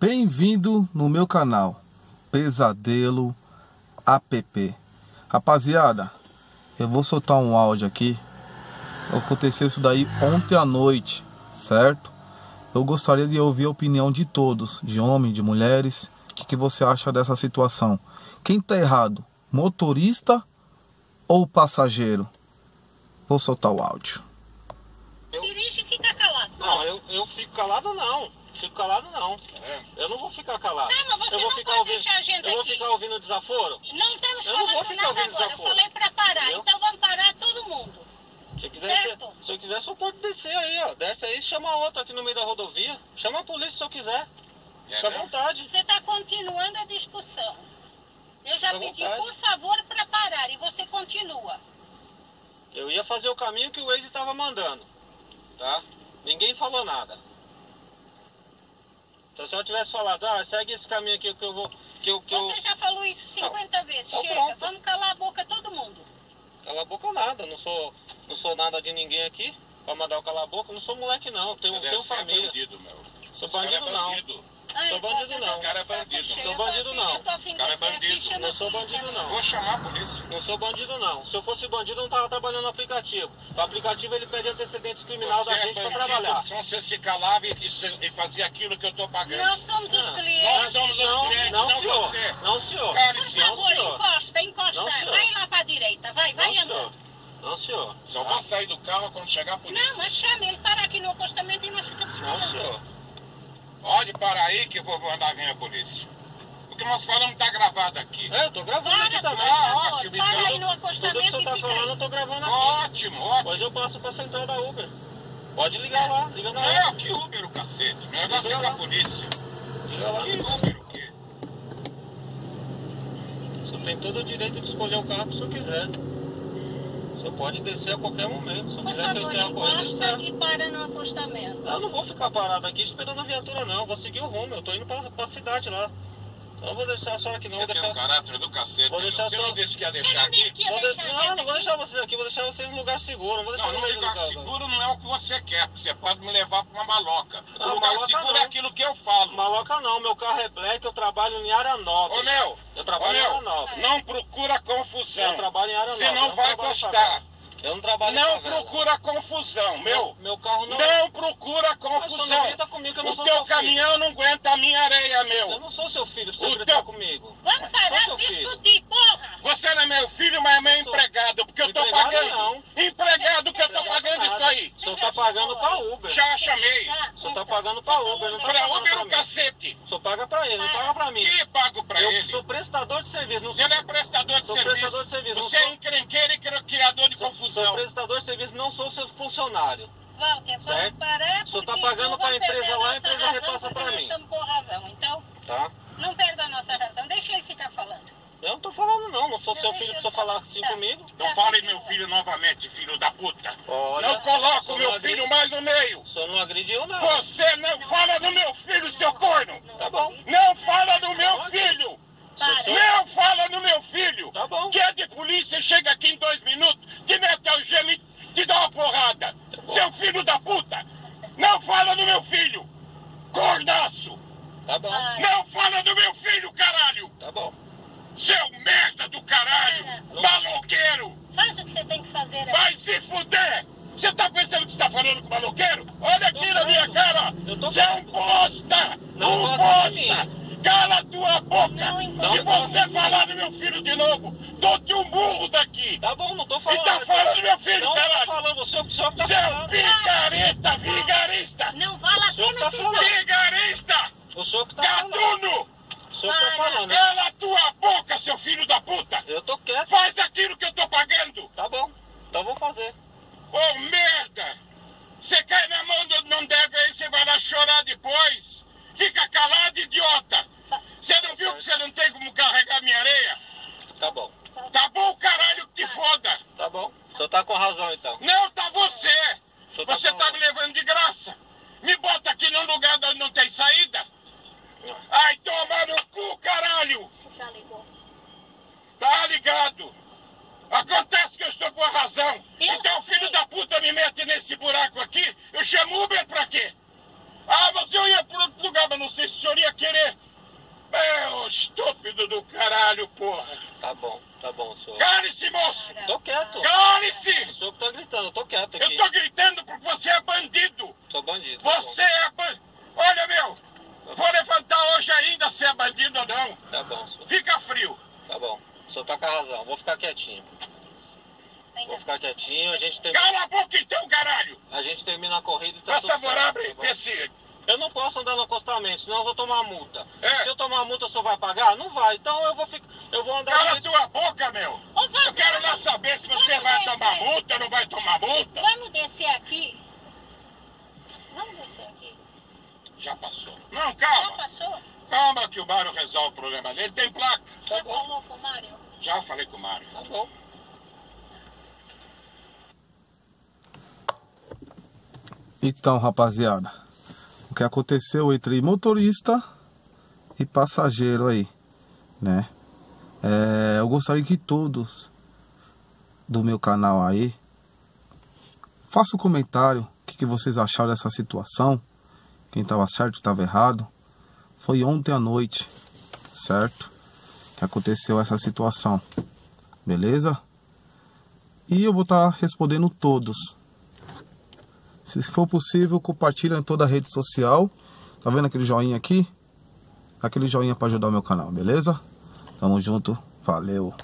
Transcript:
Bem-vindo no meu canal Pesadelo App. Rapaziada, eu vou soltar um áudio aqui. Aconteceu isso daí ontem à noite, certo? Eu gostaria de ouvir a opinião de todos, de homens, de mulheres. O que, que você acha dessa situação? Quem tá errado? Motorista ou passageiro? Vou soltar o áudio. Dirige e fica calado. Não, eu, eu fico calado não. Fico calado não. Eu não vou ficar calado. Não, mas você eu vou não ficar pode ouvindo. deixar a gente eu vou aqui. ficar ouvindo desaforo? Não estamos Eu não vou falando ficar nada ouvindo agora. Eu desaforo. falei pra parar. Entendeu? Então vamos parar todo mundo. Se eu quiser, Certo. se, se eu quiser, só pode descer aí, ó. Desce aí, chama outro aqui no meio da rodovia. Chama a polícia se eu quiser. Fica à vontade. Você está continuando a discussão. Eu já Fica pedi, vontade. por favor, para parar. E você continua. Eu ia fazer o caminho que o Waze estava mandando. Tá? Ninguém falou nada. Se a senhora tivesse falado, ah, segue esse caminho aqui que eu vou. Que eu, que eu... Você já falou isso 50 vezes. Então Chega, pronto. vamos calar a boca todo mundo. Cala a boca nada, não sou, não sou nada de ninguém aqui. Pra mandar eu calar a boca, não sou moleque não, tenho, tenho família. bandido, meu. Sou cara é bandido não. Ai, Sou bandido não. Esse cara é bandido. Sou bandido afim- não. Esse cara é bandido. Não sou bandido, não. Vou chamar a polícia. Não sou bandido não. Se eu fosse bandido, eu não tava trabalhando no aplicativo. O aplicativo ele pede antecedentes criminal da Você é gente pra bandido, trabalhar. Só você se calava e, e- e fazia aquilo que eu tô pagando. Nós somos os clientes. Nós somos os Não, clientes, não, não senhor. você. Não, senhor. Cara, Por favor, senhor. encosta, encosta. Não, senhor. vai lá pra direita, vai, vai Não, andando. senhor. Não, senhor. Só vou sair do carro quando chegar a polícia. Não, mas chame ele para aqui no acostamento e nós ficamos Não, senhor. Pode parar aí que eu vou mandar vir a polícia. O que nós falamos tá gravado aqui. É, eu tô gravando aqui Para, também. Ah, ótimo, para então. aí no Tudo que acostamento você e tá fica falando, eu tô gravando aqui. Ótimo, ótimo. Depois eu passo pra central da Uber. Pode ligar lá, liga na É, Uber. que Uber o cacete. O negócio é com a polícia. Liga lá. Que Uber o quê? Você tem todo o direito de escolher o carro que o senhor quiser. Senhor pode descer a qualquer momento. Se eu Por quiser favor, descer a corrida, certo. e para no acostamento. Eu não vou ficar parado aqui esperando a viatura, não. Vou seguir o rumo. Eu tô indo pra, pra cidade lá. Eu não vou deixar a senhora aqui, não. Você Vou tem deixar. um caráter do cacete. Vou meu. deixar Você só- não disse que ia Você deixar não aqui? que ia Vou de- deixar a Não, não vou deixar vocês aqui. Vou deixar vocês num lugar seguro. Não vou deixar Não, no lugar lugar. seguro não é o que você quer, porque você pode me levar pra uma maloca. Ah, o lugar maloca seguro não. é aquilo que eu falo. Maloca não. Meu carro é black. Eu trabalho em área nobre. Ô meu, Eu ô trabalho em área nobre. não procura confusão. Eu trabalho em área nobre. Você eu não vai gostar. Eu não trabalho em Não procura confusão, meu. Meu carro não. Não procura não confusão. Caminhão não aguenta a minha areia, Eu meu. não sou seu filho pra você O gritar teu- comigo. Vamos parar de discutir, porra! Você não é meu filho, mas é meu Eu sou. empregado, porque eu tô Empregado pagando. não. Empregado que eu tô pagando isso aí. O senhor tá pagando pra Uber. Já chamei. O senhor tá então, pagando pra Uber, não tá Pra Uber o mim. cacete. O senhor paga pra ele, não paga pra mim. Que pago pra Eu ele? sou prestador de serviço, não Você sou, não é prestador de sou serviço. prestador de serviço. Não Você é sou, encrenqueiro e cri- criador de sou, sou confusão. prestador de serviço, não sou seu funcionário. Certo? parar O senhor tá porque pagando não pra vamos empresa perder lá, a nossa empresa razão repassa porque pra nós mim. estamos com razão, então Tá? não perda a nossa razão. Deixa ele ficar falando. Eu não não, não sou Não, seu filho pra você falar assim Tá. comigo. Não fale meu filho novamente, filho da puta. Olha, Não o coloca senhor o meu não filho mais no meio. O senhor não agrediu não. Você não fala no meu filho, seu corno. Tá bom. Não fala no meu filho. Não fala no meu filho. Tá bom. Que é de polícia e chega aqui em dois minutos, te mete ao gelo e te dá uma porrada. bom. Seu filho da puta. Não fala no meu filho. Cornaço. Tá bom. Não fala no meu filho, caralho. tá bom. Seu merda do caralho. Maloqueiro. Faz o que você tem que fazer aí. Vai se fuder! Você tá pensando que você tá falando com o maloqueiro? Olha aqui na minha cara! Eu tô Você é um bosta! Não um bosta! Cala tua boca! Não. Se você falar no meu filho de novo, dou-te um burro daqui! Tá bom, não tô falando. Então fala do meu filho, Não tô caralho! falando, você é o senhor que tá Seu falando. vigarista, vigarista! Não fala O assim, senhor não tá precisa. falando. Vigarista! O senhor que tá falando. Gatuno! O senhor que tá Para. falando. Cala tua boca, seu filho da puta! Eu tô quieto. Faz aquilo que eu tô pagando! Tá bom. Então vou fazer. Ô merda! Você cai na mão do não deve aí, você vai lá chorar depois. Fica calado, idiota. Você não viu que você não tem como carregar minha areia? Tá bom. Tá bom, caralho, que te foda. Tá bom. O senhor tá com razão então. Não, tá você. O tá Você tá me levando de graça. Me bota aqui num lugar onde não tem saída. Ai, toma no cu, caralho. Você já ligou. Tá ligado? Acontece que eu estou com a razão. Eu então, sei. filho da puta me mete nesse buraco aqui. Eu chamo Uber pra quê? Ah, mas eu ia pro outro lugar. mas não sei se o senhor ia querer. Meu estúpido do caralho, porra. Tá bom, tá bom, senhor. Cale-se, moço! Tô quieto. O Cale-se! Tá gritando, eu tô quieto Eu aqui. tô gritando porque você é bandido! Sou bandido. tá. Você é bandido! Olha, meu! Vou levantar hoje ainda se é bandido ou não. Tá bom, senhor. Fica frio. Tá bom. O senhor tá com a razão. Vou ficar quietinho. Vou ficar quietinho, a gente termina, Cala a boca então, caralho! a gente termina a corrida e tá Por tudo favor, abre tá bom? esse. Eu não posso andar no acostamento, senão eu vou tomar multa. É. Se eu tomar multa, o senhor vai pagar? Não vai. Então eu vou ficar. Eu vou andar. Cala a tua boca, meu! Eu quero lá saber se você vamos vai descer. tomar multa ou não vai tomar multa. Vamos descer aqui. Vamos descer aqui. Já passou. Não, Já calma. passou? Calma que o Mário resolve o problema dele. Tem placa. Você falou com o Mário? Já falei Então, rapaziada, o que aconteceu entre motorista e passageiro aí, né? É, eu gostaria que todos do meu canal aí façam um comentário o que, que vocês acharam dessa situação, quem estava certo, estava errado. Foi ontem à noite, certo? Que aconteceu essa situação, beleza? E eu vou estar respondendo todos. Se for possível, compartilha em toda a rede social. Tá vendo aquele joinha aqui? Aquele joinha para ajudar o meu canal, beleza? Tamo junto. Valeu.